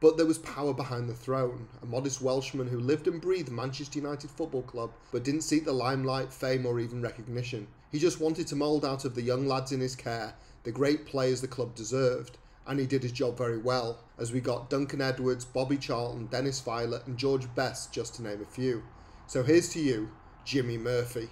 But there was power behind the throne, a modest Welshman who lived and breathed Manchester United Football Club, but didn't seek the limelight, fame, or even recognition. He just wanted to mould out of the young lads in his care the great players the club deserved, and he did his job very well, as we got Duncan Edwards, Bobby Charlton, Dennis Viollet, and George Best, just to name a few. So here's to you, Jimmy Murphy.